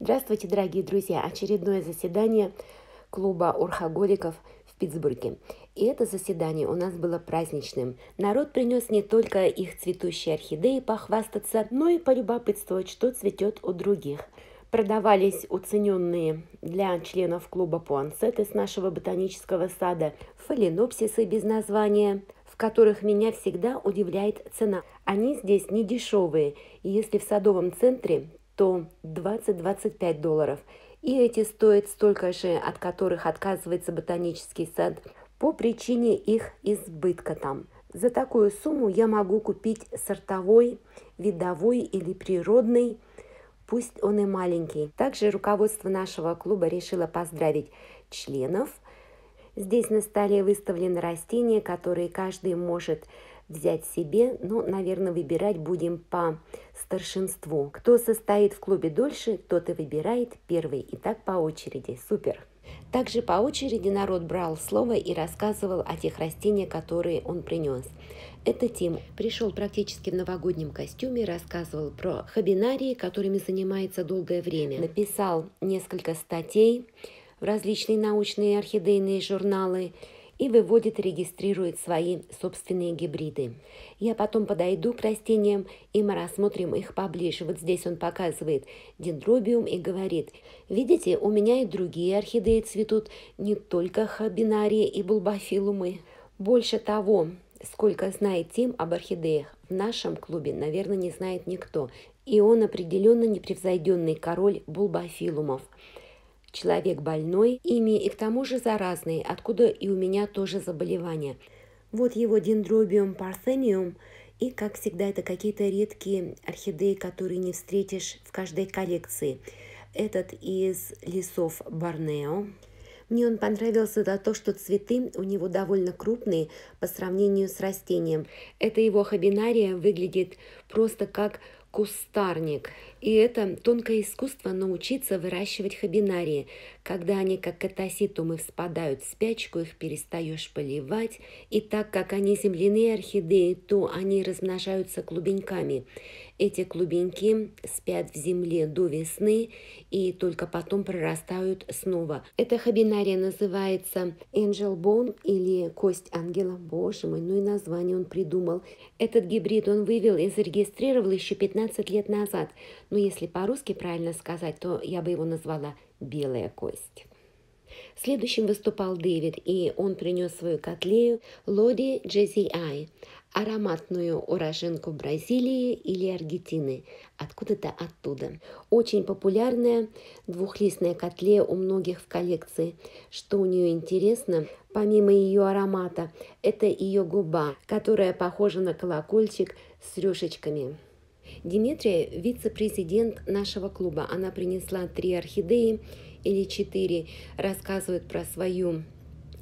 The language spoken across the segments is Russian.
Здравствуйте, дорогие друзья! Очередное заседание клуба урхоголиков в Питтсбурге. И это заседание у нас было праздничным. Народ принес не только их цветущие орхидеи похвастаться, но и полюбопытствовать, что цветет у других. Продавались уцененные для членов клуба пуансеты с нашего ботанического сада, фаленопсисы без названия, в которых меня всегда удивляет цена. Они здесь не дешевые, и если в садовом центре то 20-25 долларов. И эти стоят столько же, от которых отказывается ботанический сад по причине их избытка там. За такую сумму я могу купить сортовой, видовой или природный, пусть он и маленький. Также руководство нашего клуба решило поздравить членов. Здесь на столе выставлены растения, которые каждый может взять себе, но, наверное, выбирать будем по старшинству. Кто состоит в клубе дольше, тот и выбирает первый. И так по очереди. Супер! Также по очереди народ брал слово и рассказывал о тех растениях, которые он принес. Это Тим пришел практически в новогоднем костюме, рассказывал про хабинарии, которыми занимается долгое время. Написал несколько статей в различные научные орхидейные журналы – и выводит регистрирует свои собственные гибриды. Я потом подойду к растениям, и мы рассмотрим их поближе. Вот здесь он показывает дендробиум и говорит, видите, у меня и другие орхидеи цветут, не только хабинарии и булбофилумы. Больше того, сколько знает Тим об орхидеях, в нашем клубе, наверное, не знает никто. И он определенно непревзойденный король булбофилумов – Человек больной, ими и к тому же заразный, откуда и у меня тоже заболевание. Вот его дендробиум парθениум, и, как всегда, это какие-то редкие орхидеи, которые не встретишь в каждой коллекции. Этот из лесов Борнео. Мне он понравился за то, что цветы у него довольно крупные по сравнению с растением. Это его хабинария выглядит просто как кустарник. И это тонкое искусство научиться выращивать хабинарии. Когда они, как катаситумы, вспадают в спячку, их перестаешь поливать. И так как они земляные орхидеи, то они размножаются клубеньками. Эти клубеньки спят в земле до весны и только потом прорастают снова. Эта хабинария называется Angel Bone или Кость ангела. Боже мой, ну и название он придумал. Этот гибрид он вывел и зарегистрировал еще 15 лет назад. Но если по-русски правильно сказать, то я бы его назвала «белая кость». Следующим выступал Дэвид, и он принес свою котлею Лоди Джези Ай, ароматную уроженку Бразилии или Аргентины, откуда-то оттуда. Очень популярная двухлистная котлея у многих в коллекции. Что у нее интересно, помимо ее аромата, это ее губа, которая похожа на колокольчик с рюшечками. Димитрия – вице-президент нашего клуба. Она принесла три орхидеи или четыре, рассказывает про свою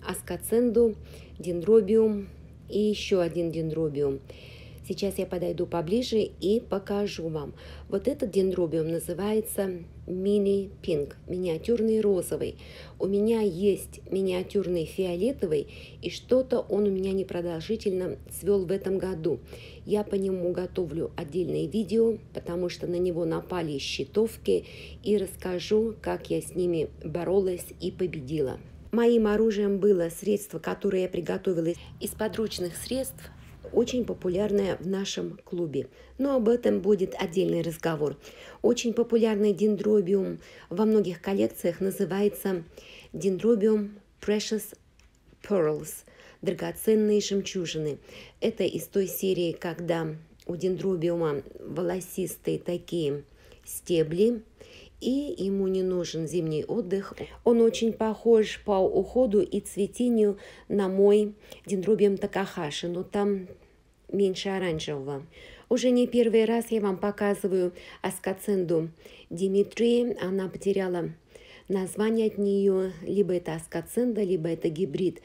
аскоценду, дендробиум и еще один дендробиум. Сейчас я подойду поближе и покажу вам. Вот этот дендробиум называется мини-пинк, миниатюрный розовый. У меня есть миниатюрный фиолетовый, и что-то он у меня непродолжительно цвел в этом году. Я по нему готовлю отдельное видео, потому что на него напали щитовки, и расскажу, как я с ними боролась и победила. Моим оружием было средство, которое я приготовила из подручных средств, очень популярная в нашем клубе. Но об этом будет отдельный разговор. Очень популярный дендробиум во многих коллекциях называется дендробиум Precious Pearls – драгоценные жемчужины. Это из той серии, когда у дендробиума волосистые такие стебли, и ему не нужен зимний отдых. Он очень похож по уходу и цветению на мой дендробиум такахаши, но там меньше оранжевого. Уже не первый раз я вам показываю аскоценду Димитрии. Она потеряла название от нее. Либо это аскоценда, либо это гибрид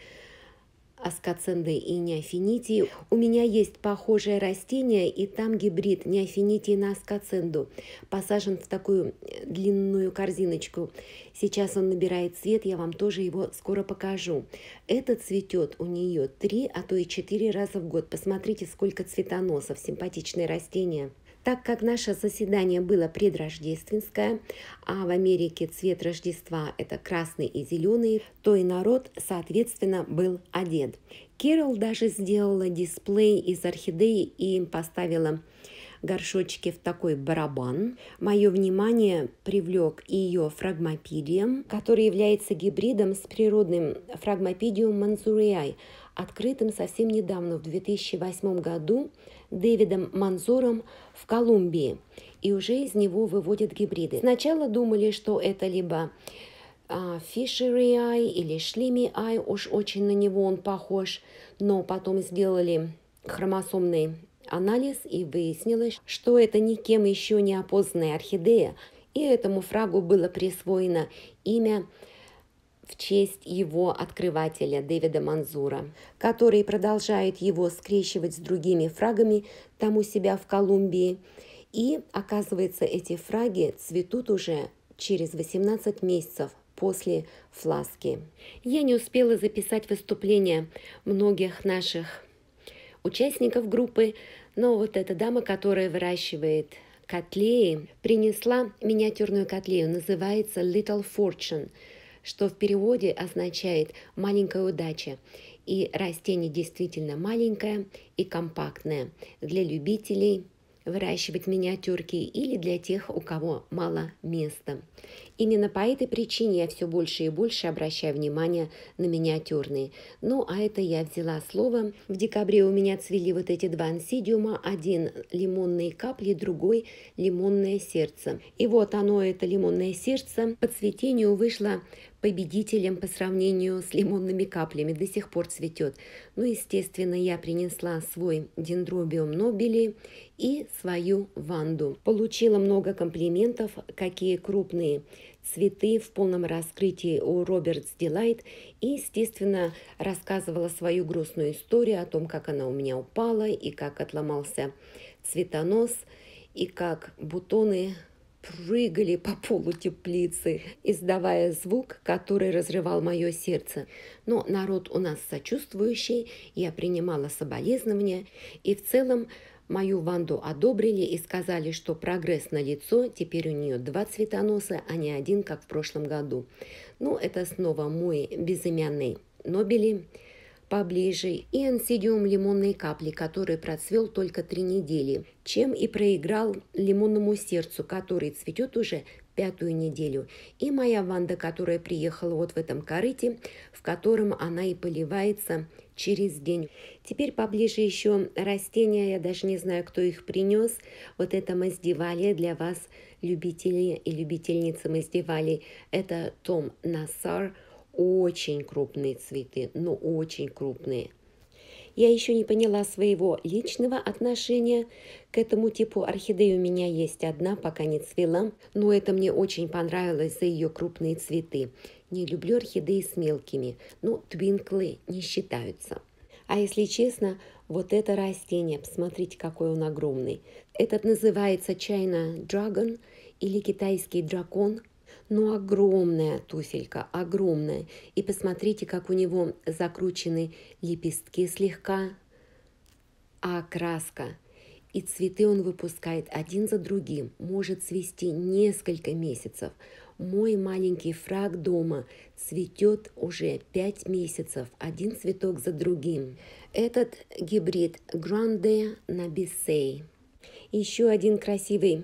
аскоценды и неофинитии. У меня есть похожее растение, и там гибрид неофинитии на аскоценду, посажен в такую длинную корзиночку. Сейчас он набирает цвет, я вам тоже его скоро покажу. Это цветет у нее три, а то и четыре раза в год. Посмотрите, сколько цветоносов, симпатичное растение. Так как наше заседание было предрождественское, а в Америке цвет Рождества – это красный и зеленый, то и народ, соответственно, был одет. Керол даже сделала дисплей из орхидеи и поставила горшочки в такой барабан. Мое внимание привлек ее фрагмопидиум, который является гибридом с природным фрагмопидиум манзуриай, открытым совсем недавно, в 2008 году, Дэвидом Манзором в Колумбии. И уже из него выводят гибриды. Сначала думали, что это либо Фишери Ай или Шлими Ай, уж очень на него он похож, но потом сделали хромосомный анализ и выяснилось, что это никем еще не опознанная орхидея, и этому фрагу было присвоено имя в честь его открывателя Дэвида Манзура, который продолжает его скрещивать с другими фрагами там у себя в Колумбии. И, оказывается, эти фраги цветут уже через 18 месяцев после фласки. Я не успела записать выступления многих наших участников группы, но вот эта дама, которая выращивает котлеи, принесла миниатюрную котлею, называется Little Fortune, что в переводе означает «маленькая удача». И растение действительно маленькое и компактное для любителей выращивать миниатюрки или для тех, у кого мало места. Именно по этой причине я все больше и больше обращаю внимание на миниатюрные. Ну, а это я взяла слово. В декабре у меня цвели вот эти два ансидиума. Один лимонные капли, другой лимонное сердце. И вот оно, это лимонное сердце, по цветению вышло победителем по сравнению с лимонными каплями, до сих пор цветет. Ну, естественно, я принесла свой дендробиум нобели и свою ванду. Получила много комплиментов, какие крупные цветы в полном раскрытии у Робертс Дилайт и, естественно, рассказывала свою грустную историю о том, как она у меня упала и как отломался цветонос, и как бутоны прыгали по полу теплицы, издавая звук, который разрывал мое сердце. Но народ у нас сочувствующий, я принимала соболезнования, и в целом мою Ванду одобрили и сказали, что прогресс на лицо, теперь у нее два цветоноса, а не один, как в прошлом году. Ну, это снова мой безымянный Нобели, поближе и ансидиум лимонной капли, который процвел только три недели, чем и проиграл лимонному сердцу, который цветет уже пятую неделю, и моя Ванда, которая приехала вот в этом корыте, в котором она и поливается через день. Теперь поближе еще растения, я даже не знаю, кто их принес. Вот это маздивалия для вас, любители и любительницы маздивалий. Это Том Нассар, очень крупные цветы, но очень крупные. Я еще не поняла своего личного отношения к этому типу орхидеи. У меня есть одна, пока не цвела, но это мне очень понравилось за ее крупные цветы. Не люблю орхидеи с мелкими, но твинклы не считаются. А если честно, вот это растение, посмотрите, какой он огромный. Этот называется China Dragon или китайский дракон – ну, огромная туфелька, огромная. И посмотрите, как у него закручены лепестки слегка, а окраска. И цветы он выпускает один за другим, может цвести несколько месяцев. Мой маленький фраг дома цветет уже пять месяцев, один цветок за другим. Этот гибрид Гранде Набисей. Еще один красивый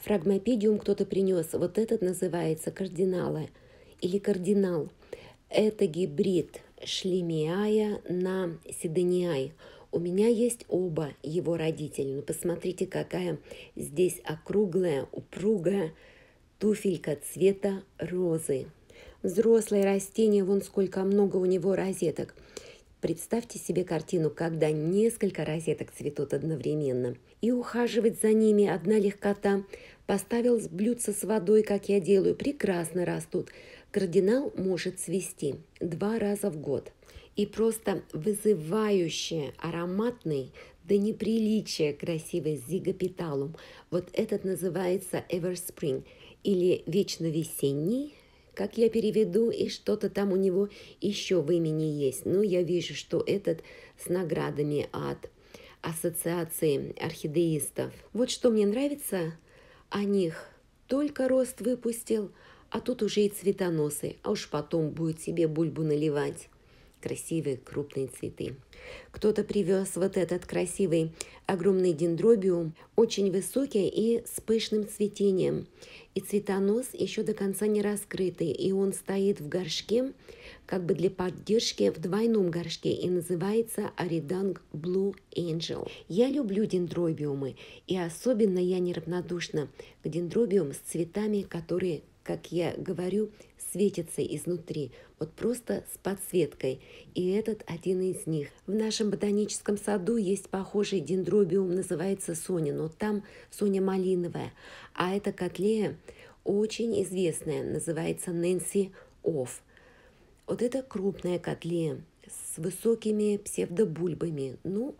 Фрагмопедиум кто-то принес. Вот этот называется кардинала или кардинал. Это гибрид шлемиая на сидониай. У меня есть оба его родителя. Но посмотрите, какая здесь округлая, упругая туфелька цвета розы. Взрослое растение, вон сколько много у него розеток. Представьте себе картину, когда несколько розеток цветут одновременно. И ухаживать за ними одна легкота. Поставил блюдце с водой, как я делаю, прекрасно растут. Кардинал может цвести два раза в год. И просто вызывающий, ароматный, до неприличия красивый зигопиталум. Вот этот называется Everspring или вечно весенний, как я переведу, и что-то там у него еще в имени есть. Но я вижу, что этот с наградами от ассоциации орхидеистов. Вот что мне нравится о них. Только рост выпустил, а тут уже и цветоносы, а уж потом будет себе бульбу наливать красивые крупные цветы. Кто-то привез вот этот красивый огромный дендробиум, очень высокий и с пышным цветением. И цветонос еще до конца не раскрытый, и он стоит в горшке, как бы для поддержки в двойном горшке, и называется Ариданг Blue Angel. Я люблю дендробиумы, и особенно я неравнодушна к дендробиум с цветами, которые как я говорю, светится изнутри, вот просто с подсветкой. И этот один из них. В нашем ботаническом саду есть похожий дендробиум, называется Соня, но там Соня малиновая. А эта котлея очень известная, называется Нэнси Офф. Вот это крупная котлея с высокими псевдобульбами. Ну,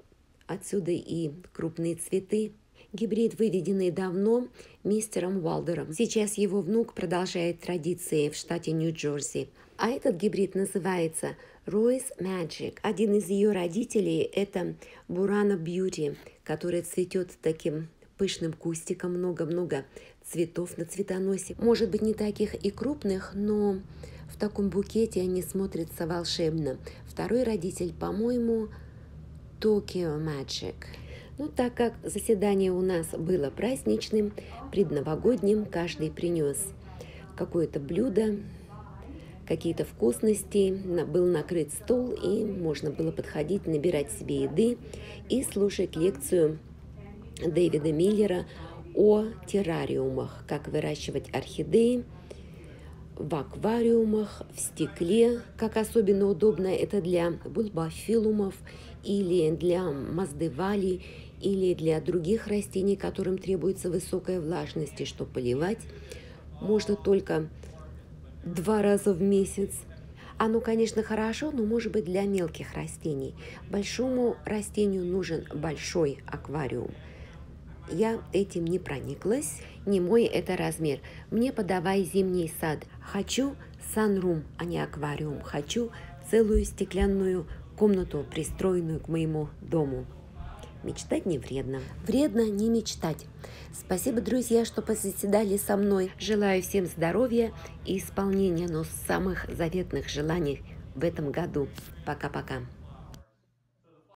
отсюда и крупные цветы, Гибрид, выведенный давно мистером Уалдером. Сейчас его внук продолжает традиции в штате Нью-Джерси. А этот гибрид называется Royce Magic. Один из ее родителей – это Burana Beauty, которая цветет таким пышным кустиком, много-много цветов на цветоносе. Может быть, не таких и крупных, но в таком букете они смотрятся волшебно. Второй родитель, по-моему, Tokyo Magic. Но ну, так как заседание у нас было праздничным, предновогодним, каждый принес какое-то блюдо, какие-то вкусности, был накрыт стол, и можно было подходить, набирать себе еды и слушать лекцию Дэвида Миллера о террариумах, как выращивать орхидеи в аквариумах, в стекле, как особенно удобно это для бульбофилумов или для маздевали или для других растений, которым требуется высокая влажность, и что поливать можно только два раза в месяц. Оно, конечно, хорошо, но может быть для мелких растений. Большому растению нужен большой аквариум. Я этим не прониклась, не мой это размер. Мне подавай зимний сад. Хочу санрум, а не аквариум. Хочу целую стеклянную комнату, пристроенную к моему дому. Мечтать не вредно. Вредно не мечтать. Спасибо, друзья, что позаседали со мной. Желаю всем здоровья и исполнения но самых заветных желаний в этом году. Пока-пока.